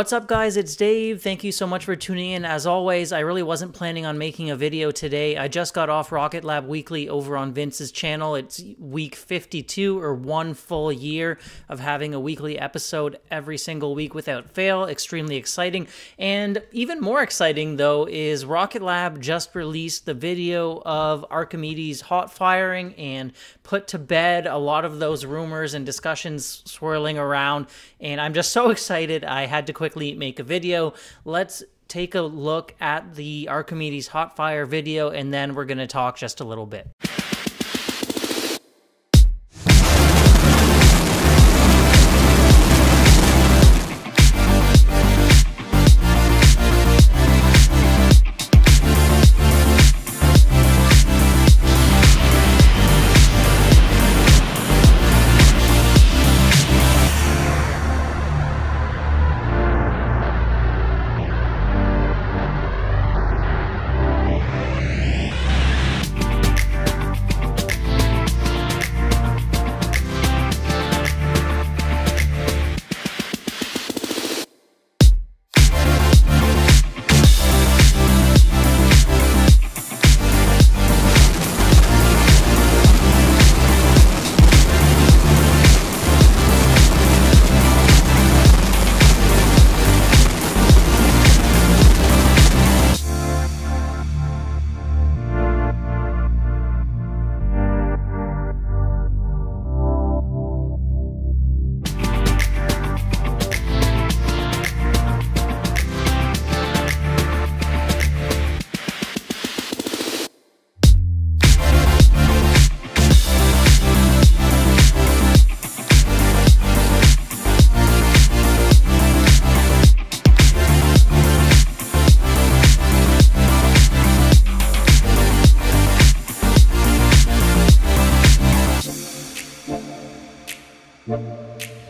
What's up, guys? It's Dave. Thank you so much for tuning in. As always, I really wasn't planning on making a video today. I just got off Rocket Lab Weekly over on Vince's channel. It's week 52 or one full year of having a weekly episode every single week without fail. Extremely exciting. And even more exciting, though, is Rocket Lab just released the video of Archimedes hot firing and put to bed a lot of those rumors and discussions swirling around. And I'm just so excited. I had to quickly make a video. Let's take a look at the Archimedes hot fire video and then we're going to talk just a little bit.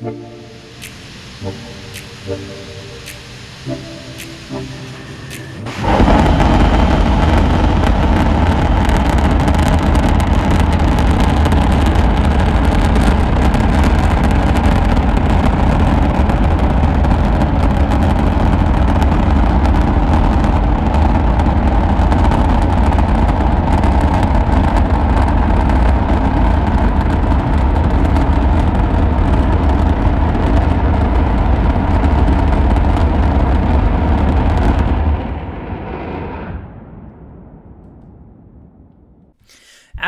Thank you.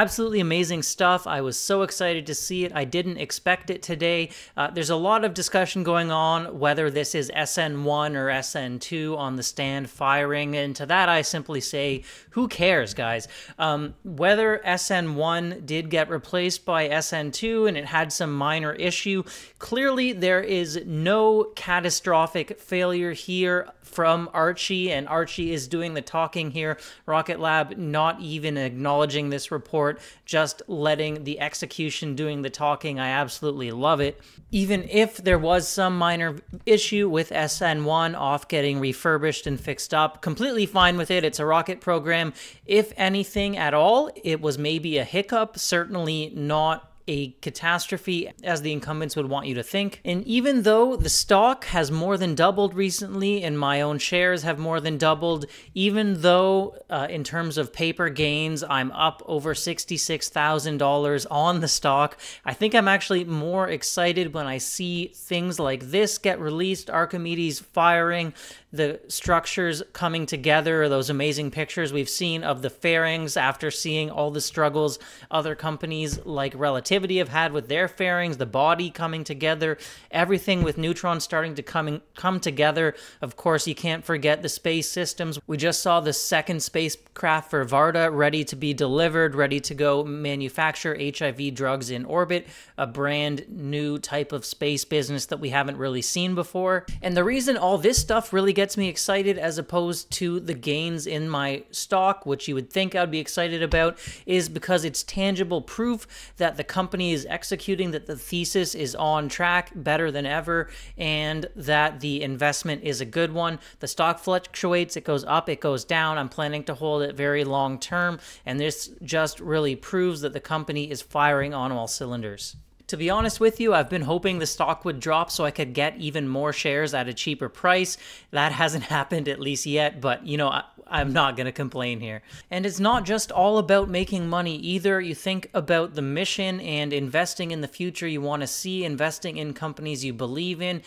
Absolutely amazing stuff. I was so excited to see it. I didn't expect it today. Uh, there's a lot of discussion going on whether this is SN1 or SN2 on the stand firing. And to that, I simply say, who cares, guys? Um, whether SN1 did get replaced by SN2 and it had some minor issue, clearly there is no catastrophic failure here from Archie, and Archie is doing the talking here. Rocket Lab not even acknowledging this report, just letting the execution doing the talking. I absolutely love it. Even if there was some minor issue with SN1 off getting refurbished and fixed up, completely fine with it. It's a rocket program. If anything at all, it was maybe a hiccup, certainly not a catastrophe as the incumbents would want you to think. And even though the stock has more than doubled recently and my own shares have more than doubled, even though uh, in terms of paper gains, I'm up over $66,000 on the stock, I think I'm actually more excited when I see things like this get released, Archimedes firing, the structures coming together, those amazing pictures we've seen of the fairings after seeing all the struggles other companies like Relativity have had with their fairings, the body coming together, everything with Neutron starting to come, come together. Of course, you can't forget the space systems. We just saw the second spacecraft for Varda ready to be delivered, ready to go manufacture HIV drugs in orbit, a brand new type of space business that we haven't really seen before. And the reason all this stuff really gets gets me excited as opposed to the gains in my stock, which you would think I'd be excited about, is because it's tangible proof that the company is executing, that the thesis is on track better than ever, and that the investment is a good one. The stock fluctuates, it goes up, it goes down. I'm planning to hold it very long term, and this just really proves that the company is firing on all cylinders To be honest with you, I've been hoping the stock would drop so I could get even more shares at a cheaper price. That hasn't happened at least yet, but you know, I, I'm not going to complain here. And it's not just all about making money either. You think about the mission and investing in the future you want to see, investing in companies you believe in,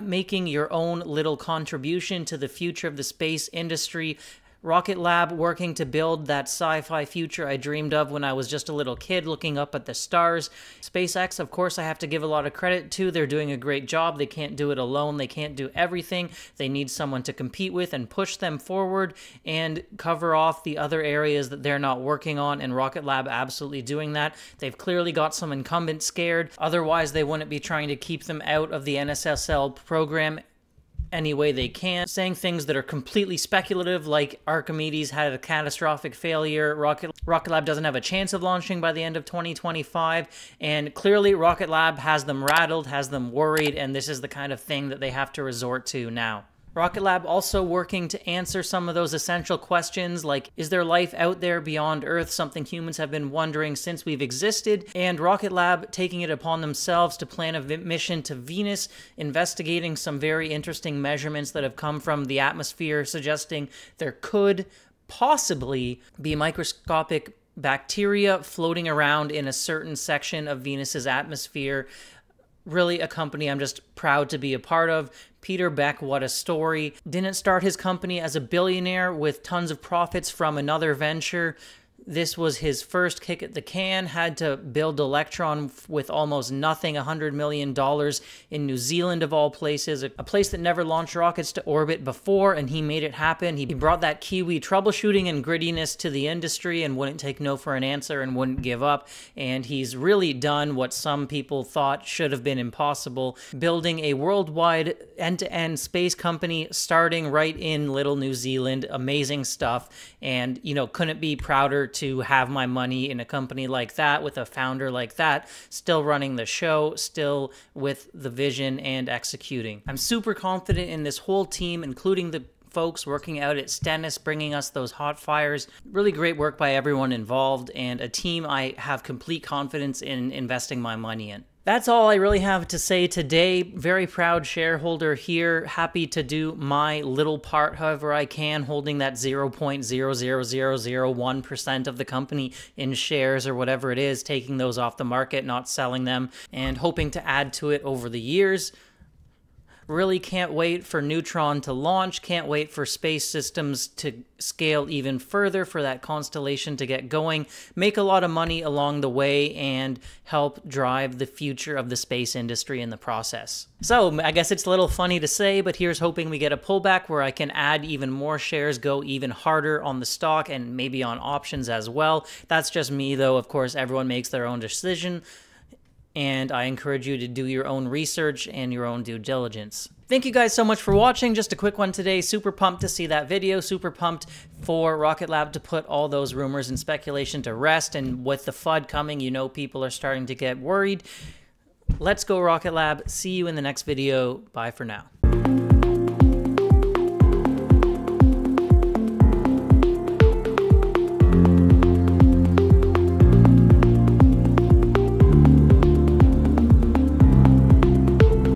making your own little contribution to the future of the space industry, Rocket Lab working to build that sci fi future I dreamed of when I was just a little kid looking up at the stars. SpaceX, of course, I have to give a lot of credit to. They're doing a great job. They can't do it alone, they can't do everything. They need someone to compete with and push them forward and cover off the other areas that they're not working on. And Rocket Lab absolutely doing that. They've clearly got some incumbents scared. Otherwise, they wouldn't be trying to keep them out of the NSSL program any way they can, saying things that are completely speculative, like Archimedes had a catastrophic failure, Rocket, Rocket Lab doesn't have a chance of launching by the end of 2025, and clearly Rocket Lab has them rattled, has them worried, and this is the kind of thing that they have to resort to now. Rocket Lab also working to answer some of those essential questions like is there life out there beyond Earth, something humans have been wondering since we've existed, and Rocket Lab taking it upon themselves to plan a mission to Venus, investigating some very interesting measurements that have come from the atmosphere suggesting there could possibly be microscopic bacteria floating around in a certain section of Venus's atmosphere really a company I'm just proud to be a part of. Peter Beck, what a story. Didn't start his company as a billionaire with tons of profits from another venture. This was his first kick at the can, had to build Electron with almost nothing, $100 million in New Zealand, of all places, a place that never launched rockets to orbit before, and he made it happen. He brought that Kiwi troubleshooting and grittiness to the industry and wouldn't take no for an answer and wouldn't give up. And he's really done what some people thought should have been impossible, building a worldwide end-to-end space company starting right in little New Zealand. Amazing stuff. And, you know, couldn't be prouder to have my money in a company like that with a founder like that, still running the show, still with the vision and executing. I'm super confident in this whole team, including the folks working out at Stennis, bringing us those hot fires. Really great work by everyone involved, and a team I have complete confidence in investing my money in. That's all I really have to say today. Very proud shareholder here. Happy to do my little part however I can, holding that 0.00001% of the company in shares or whatever it is, taking those off the market, not selling them, and hoping to add to it over the years. Really can't wait for Neutron to launch, can't wait for space systems to scale even further, for that constellation to get going, make a lot of money along the way, and help drive the future of the space industry in the process. So, I guess it's a little funny to say, but here's hoping we get a pullback where I can add even more shares, go even harder on the stock, and maybe on options as well. That's just me, though. Of course, everyone makes their own decision and I encourage you to do your own research and your own due diligence. Thank you guys so much for watching. Just a quick one today. Super pumped to see that video. Super pumped for Rocket Lab to put all those rumors and speculation to rest. And with the FUD coming, you know people are starting to get worried. Let's go Rocket Lab. See you in the next video. Bye for now.